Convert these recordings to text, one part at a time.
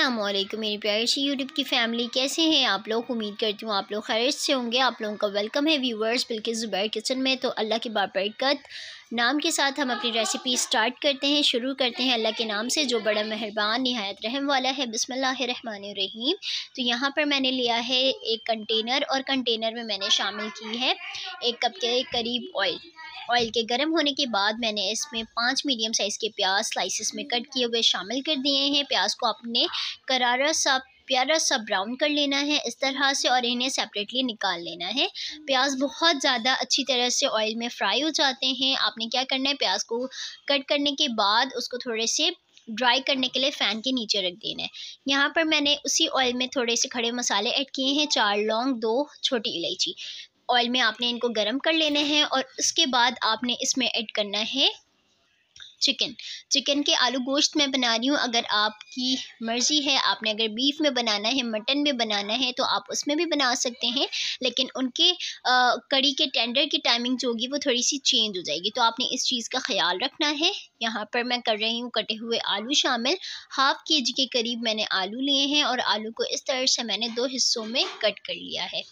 असलम मेरी प्यारी सी यूट्यूब की फ़ैमिली कैसे हैं आप लोग? उम्मीद करती हूँ आप लोग खैर से होंगे। आप लोगों का वेलकम है व्यूवर्स बिल्कुल ज़ुबैर किचन में। तो अल्लाह की बाबरकत। नाम के साथ हम अपनी रेसिपी स्टार्ट करते हैं, शुरू करते हैं अल्लाह के नाम से, जो बड़ा मेहरबान, नहायत रहम वाला है। रहीम तो यहाँ पर मैंने लिया है एक कंटेनर और कंटेनर में मैंने शामिल की है एक कप के करीब ऑयल ऑयल के गर्म होने के बाद मैंने इसमें पाँच मीडियम साइज़ के प्याज स्लाइसिस में कट किए हुए शामिल कर दिए हैं। प्याज को अपने करारा सा, प्यारा सा ब्राउन कर लेना है, इस तरह से और इन्हें सेपरेटली निकाल लेना है। प्याज बहुत ज़्यादा अच्छी तरह से ऑयल में फ्राई हो जाते हैं। आपने क्या करना है? प्याज को कट करने के बाद उसको थोड़े से ड्राई करने के लिए फ़ैन के नीचे रख देना है। यहाँ पर मैंने उसी ऑयल में थोड़े से खड़े मसाले ऐड किए हैं। चार लौंग, दो छोटी इलायची। ऑयल में आपने इनको गर्म कर लेने हैं और उसके बाद आपने इसमें ऐड करना है चिकन चिकन के आलू गोश्त में बना रही हूँ। अगर आपकी मर्ज़ी है आपने अगर बीफ में बनाना है मटन में बनाना है तो आप उसमें भी बना सकते हैं। लेकिन उनके आ, कड़ी के टेंडर की टाइमिंग जो होगी वो थोड़ी सी चेंज हो जाएगी। तो आपने इस चीज़ का ख्याल रखना है। यहाँ पर मैं कर रही हूँ कटे हुए आलू शामिल। हाफ़ के जी के करीब मैंने आलू लिए हैं और आलू को इस तरह से मैंने दो हिस्सों में कट कर लिया है।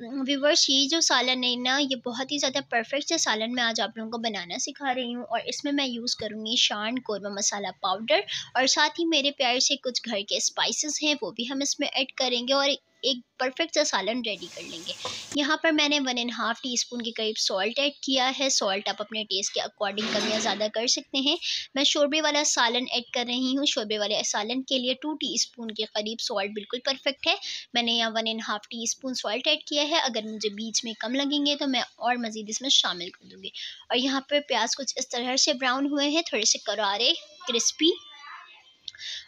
व्यूवर्स ये जो सालन है ना, ये बहुत ही ज़्यादा परफेक्ट से सालन मैं आज आप लोगों को बनाना सिखा रही हूँ और इसमें मैं यूज़ करूँगी शान, कौरमा मसाला पाउडर और साथ ही मेरे प्यार से कुछ घर के स्पाइसेस हैं, वो भी हम इसमें ऐड करेंगे और एक परफेक्ट सा सालन रेडी कर लेंगे। यहाँ पर मैंने one and half teaspoon के करीब सॉल्ट ऐड किया है। सॉल्ट आप अपने टेस्ट के अकॉर्डिंग कम या ज़्यादा कर सकते हैं। मैं शोरबे वाला सालन ऐड कर रही हूँ। शोरबे वाले सालन के लिए टू टी स्पून के करीब सॉल्ट बिल्कुल परफेक्ट है। मैंने यहाँ one and half teaspoon salt add किया है। अगर मुझे बीच में कम लगेंगे तो मैं और मज़ीद इसमें शामिल कर दूँगी। और यहाँ पर प्याज कुछ इस तरह से ब्राउन हुए हैं। थोड़े से करारे क्रिस्पी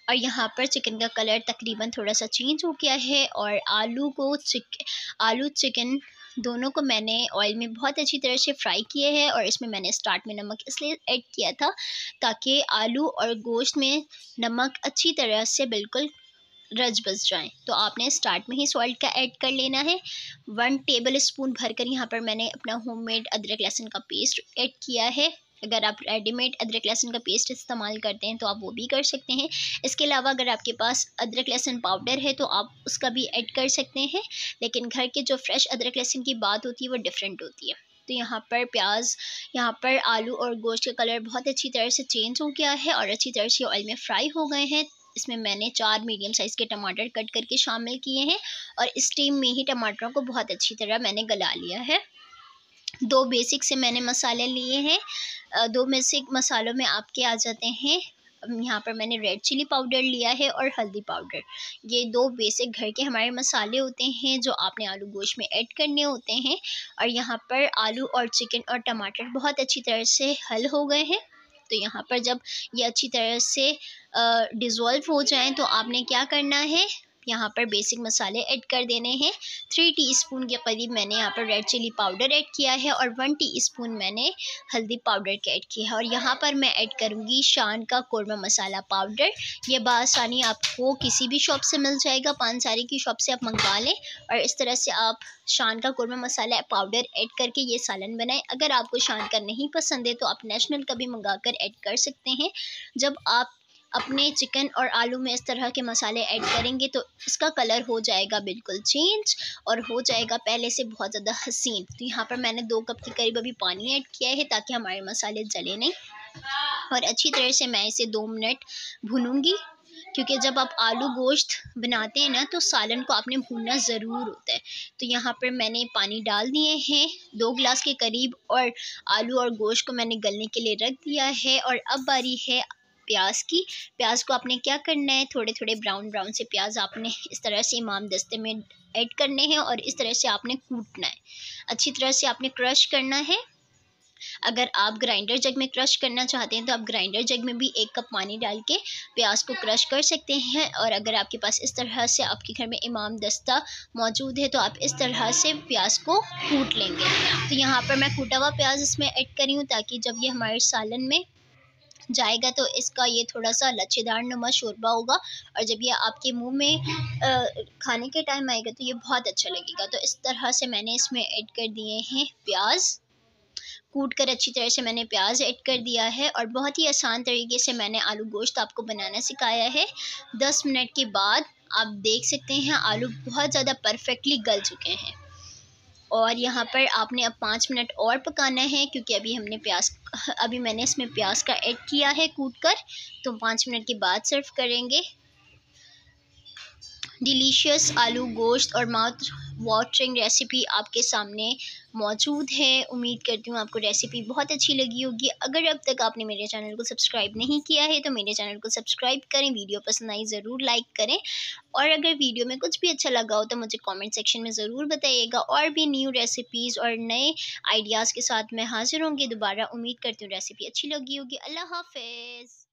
और यहाँ पर चिकन का कलर तकरीबन थोड़ा सा चेंज हो गया है और आलू को चिक आलू चिकन दोनों को मैंने ऑयल में बहुत अच्छी तरह से फ्राई किए हैं और इसमें मैंने स्टार्ट में नमक इसलिए ऐड किया था ताकि आलू और गोश्त में नमक अच्छी तरह से बिल्कुल रज बस जाएँ। तो आपने स्टार्ट में ही सॉल्ट का ऐड कर लेना है। वन टेबल स्पून भरकर यहाँ पर मैंने अपना होममेड अदरक लहसुन का पेस्ट ऐड किया है। अगर आप रेडीमेड अदरक लहसुन का पेस्ट इस्तेमाल करते हैं तो आप वो भी कर सकते हैं। इसके अलावा अगर आपके पास अदरक लहसुन पाउडर है तो आप उसका भी ऐड कर सकते हैं। लेकिन घर के जो फ्रेश अदरक लहसुन की बात होती है, वो डिफरेंट होती है। तो यहाँ पर प्याज, यहाँ पर आलू और गोश्त का कलर बहुत अच्छी तरह से चेंज हो गया है और अच्छी तरह से ऑयल में फ्राई हो गए हैं। इसमें मैंने चार मीडियम साइज़ के टमाटर कट करके शामिल किए हैं और स्टीम में ही टमाटरों को बहुत अच्छी तरह मैंने गला लिया है। दो बेसिक से मैंने मसाले लिए हैं। दो बेसिक मसालों में आपके आ जाते हैं। यहाँ पर मैंने रेड चिली पाउडर लिया है और हल्दी पाउडर ये दो बेसिक घर के हमारे मसाले होते हैं, जो आपने आलू गोश्त में ऐड करने होते हैं। और यहाँ पर आलू और चिकन और टमाटर बहुत अच्छी तरह से हल हो गए हैं। तो यहाँ पर जब ये अच्छी तरह से डिज़ोल्व हो जाएँ तो आपने क्या करना है? यहाँ पर बेसिक मसाले ऐड कर देने हैं। थ्री टीस्पून के करीब मैंने यहाँ पर रेड चिली पाउडर ऐड किया है और वन टीस्पून मैंने हल्दी पाउडर का ऐड किया है। और यहाँ पर मैं ऐड करूँगी शान का कौरमा मसाला पाउडर ये बासानी आपको किसी भी शॉप से मिल जाएगा। पानसारी की शॉप से आप मंगवा लें और इस तरह से आप शान का कौरमा मसाला पाउडर ऐड करके ये सालन बनाएँ। अगर आपको शान का नहीं पसंद है तो आप नेशनल का भी मंगा कर ऐड कर सकते हैं। जब आप अपने चिकन और आलू में इस तरह के मसाले ऐड करेंगे तो इसका कलर हो जाएगा बिल्कुल चेंज और हो जाएगा पहले से बहुत ज़्यादा हसीन। तो यहाँ पर मैंने दो कप के करीब अभी पानी ऐड किया है ताकि हमारे मसाले जले नहीं। और अच्छी तरह से मैं इसे दो मिनट भूनूँगी, क्योंकि जब आप आलू गोश्त बनाते हैं ना तो सालन को आपने भूनना ज़रूर होता है। तो यहाँ पर मैंने पानी डाल दिए हैं, दो गिलास के करीब, और आलू और गोश्त को मैंने गलने के लिए रख दिया है। और अब बारी है प्याज की। प्याज को आपने क्या करना है? थोड़े थोड़े ब्राउन ब्राउन से प्याज आपने इस तरह से इमाम दस्ते में ऐड करने हैं और इस तरह से आपने कूटना है। अच्छी तरह से आपने क्रश करना है। अगर आप ग्राइंडर जग में क्रश करना चाहते हैं तो आप ग्राइंडर जग में भी एक कप पानी डाल के प्याज को क्रश कर सकते हैं और अगर आपके पास इस तरह से आपके घर में इमाम दस्ता मौजूद है तो आप इस तरह से प्याज को कूट लेंगे। तो यहाँ पर मैं कूटा हुआ प्याज इसमें ऐड करी हूँ ताकि जब ये हमारे सालन में जाएगा तो इसका ये थोड़ा सा लच्छेदार नुमा शोरबा होगा और जब ये आपके मुँह में आ, खाने के टाइम आएगा तो ये बहुत अच्छा लगेगा। तो इस तरह से मैंने इसमें ऐड कर दिए हैं प्याज। कूट कर अच्छी तरह से मैंने प्याज ऐड कर दिया है और बहुत ही आसान तरीके से मैंने आलू गोश्त आपको बनाना सिखाया है। दस मिनट के बाद आप देख सकते हैं आलू बहुत ज़्यादा परफेक्टली गल चुके हैं। और यहाँ पर आपने अब पाँच मिनट और पकाना है क्योंकि अभी हमने प्याज अभी मैंने इसमें प्याज का ऐड किया है कूट कर तो पाँच मिनट के बाद सर्व करेंगे। डिलीशियस आलू गोश्त और माउथ वाटरिंग रेसिपी आपके सामने मौजूद है। उम्मीद करती हूँ आपको रेसिपी बहुत अच्छी लगी होगी। अगर अब तक आपने मेरे चैनल को सब्सक्राइब नहीं किया है तो मेरे चैनल को सब्सक्राइब करें, वीडियो पसंद आई ज़रूर लाइक करें। और अगर वीडियो में कुछ भी अच्छा लगा हो तो मुझे कमेंट सेक्शन में ज़रूर बताइएगा। और भी न्यू रेसिपीज़ और नए आइडियाज़ के साथ मैं हाजिर होंगी दोबारा। उम्मीद करती हूँ रेसिपी अच्छी लगी होगी। अल्लाह हाफिज़।